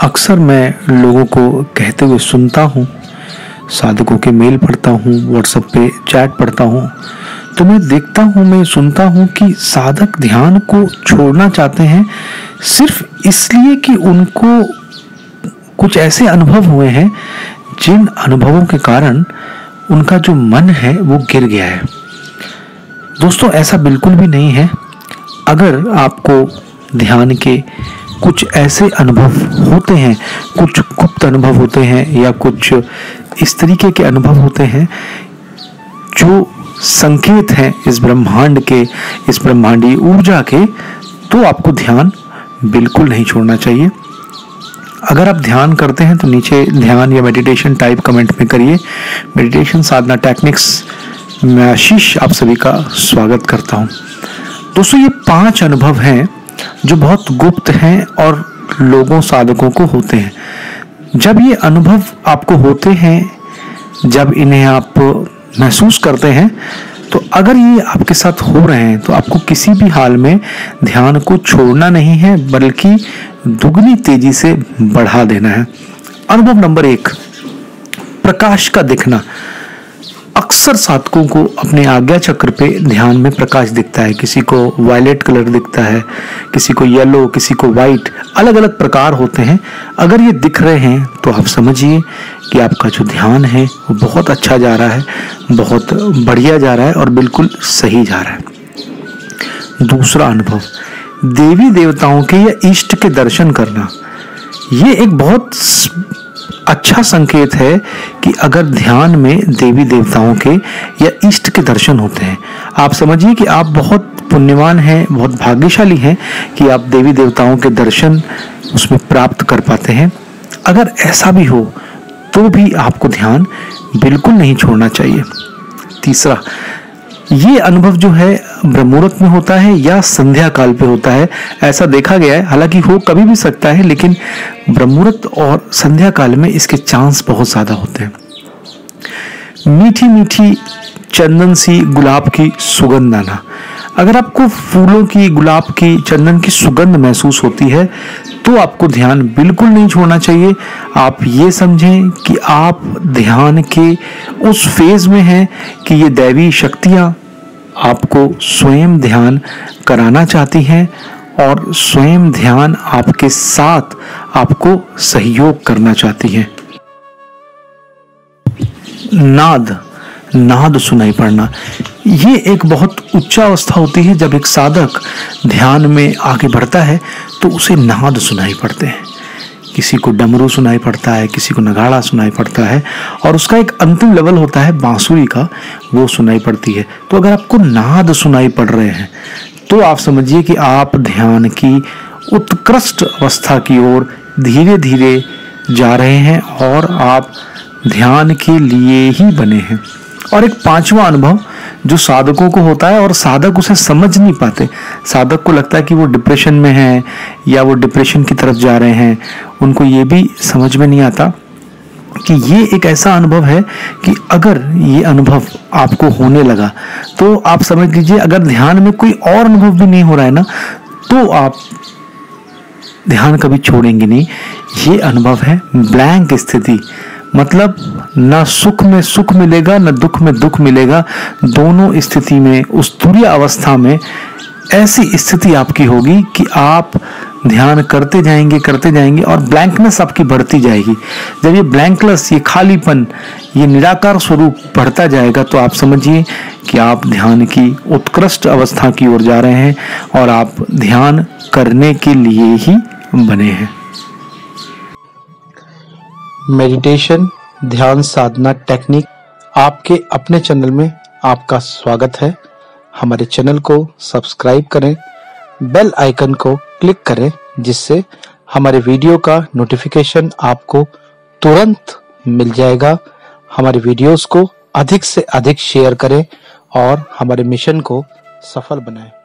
अक्सर मैं लोगों को कहते हुए सुनता हूँ, साधकों के मेल पढ़ता हूँ व्हाट्सएप पे चैट पढ़ता हूँ तो मैं देखता हूँ, मैं सुनता हूँ कि साधक ध्यान को छोड़ना चाहते हैं सिर्फ़ इसलिए कि उनको कुछ ऐसे अनुभव हुए हैं, जिन अनुभवों के कारण उनका जो मन है वो गिर गया है। दोस्तों, ऐसा बिल्कुल भी नहीं है। अगर आपको ध्यान के कुछ ऐसे अनुभव होते हैं, कुछ गुप्त अनुभव होते हैं या कुछ इस तरीके के अनुभव होते हैं, जो संकेत हैं इस ब्रह्मांड के, इस ब्रह्मांडी ऊर्जा के तो आपको ध्यान बिल्कुल नहीं छोड़ना चाहिए। अगर आप ध्यान करते हैं तो नीचे ध्यान या मेडिटेशन टाइप कमेंट में करिए। मेडिटेशन साधना टेक्निक्स मैं आशीष आप सभी का स्वागत करता हूँ। दोस्तों, ये पाँच अनुभव हैं जो बहुत गुप्त हैं और लोगों, साधकों को होते हैं। जब ये अनुभव आपको होते हैं, जब इन्हें आप महसूस करते हैं तो अगर ये आपके साथ हो रहे हैं तो आपको किसी भी हाल में ध्यान को छोड़ना नहीं है, बल्कि दुगनी तेज़ी से बढ़ा देना है। अनुभव नंबर एक, प्रकाश का दिखना। अक्सर साधकों को अपने आज्ञा चक्र पे ध्यान में प्रकाश दिखता है। किसी को वायलेट कलर दिखता है, किसी को येलो किसी को वाइट अलग अलग प्रकार होते हैं। अगर ये दिख रहे हैं तो आप समझिए कि आपका जो ध्यान है, वो बहुत अच्छा जा रहा है, बहुत बढ़िया जा रहा है और बिल्कुल सही जा रहा है। दूसरा अनुभव देवी देवताओं के या इष्ट के दर्शन करना। ये एक बहुत अच्छा संकेत है कि अगर ध्यान में देवी देवताओं के या इष्ट के दर्शन होते हैं, आप समझिए कि आप बहुत पुण्यवान हैं, बहुत भाग्यशाली हैं कि आप देवी देवताओं के दर्शन उसमें प्राप्त कर पाते हैं। अगर ऐसा भी हो तो भी आपको ध्यान बिल्कुल नहीं छोड़ना चाहिए। तीसरा ये अनुभव जो है ब्रह्मुहूर्त में होता है या संध्या काल पे होता है, ऐसा देखा गया है। हालाँकि हो कभी भी सकता है, लेकिन ब्रह्मुहूर्त और संध्या काल में इसके चांस बहुत ज़्यादा होते हैं। मीठी मीठी चंदन सी गुलाब की सुगंध आना। अगर आपको फूलों की, गुलाब की, चंदन की सुगंध महसूस होती है तो आपको ध्यान बिल्कुल नहीं छोड़ना चाहिए। आप ये समझें कि आप ध्यान के उस फ़ेज़ में हैं कि ये दैवी शक्तियाँ आपको स्वयं ध्यान कराना चाहती हैं और स्वयं ध्यान आपके साथ आपको सहयोग करना चाहती हैं। नाद नाद सुनाई पड़ना। ये एक बहुत उच्च अवस्था होती है जब एक साधक ध्यान में आगे बढ़ता है तो उसे नाद सुनाई पड़ते हैं। किसी को डमरू सुनाई पड़ता है, किसी को नगाड़ा सुनाई पड़ता है और उसका एक अंतिम लेवल होता है बांसुरी का, वो सुनाई पड़ती है। तो अगर आपको नाद सुनाई पड़ रहे हैं तो आप समझिए कि आप ध्यान की उत्कृष्ट अवस्था की ओर धीरे धीरे जा रहे हैं और आप ध्यान के लिए ही बने हैं। और एक पांचवा अनुभव जो साधकों को होता है और साधक उसे समझ नहीं पाते। साधक को लगता है कि वो डिप्रेशन में है या वो डिप्रेशन की तरफ़ जा रहे हैं। उनको ये भी समझ में नहीं आता कि ये एक ऐसा अनुभव है कि अगर ये अनुभव आपको होने लगा तो आप समझ लीजिए, अगर ध्यान में कोई और अनुभव भी नहीं हो रहा है ना तो आप ध्यान कभी छोड़ेंगे नहीं। ये अनुभव है ब्लैंक स्थिति। मतलब न सुख में सुख मिलेगा, न दुख में दुख मिलेगा। दोनों स्थिति में, उस तुरीय अवस्था में ऐसी स्थिति आपकी होगी कि आप ध्यान करते जाएँगे करते जाएँगे और ब्लैंकनेस आपकी बढ़ती जाएगी। जब ये ब्लैंकनेस ये खालीपन, ये निराकार स्वरूप बढ़ता जाएगा तो आप समझिए कि आप ध्यान की उत्कृष्ट अवस्था की ओर जा रहे हैं और आप ध्यान करने के लिए ही बने हैं। मेडिटेशन, ध्यान साधना टेक्निक आपके अपने चैनल में आपका स्वागत है। हमारे चैनल को सब्सक्राइब करें, बेल आइकन को क्लिक करें, जिससे हमारे वीडियो का नोटिफिकेशन आपको तुरंत मिल जाएगा। हमारे वीडियोस को अधिक से अधिक शेयर करें और हमारे मिशन को सफल बनाएँ।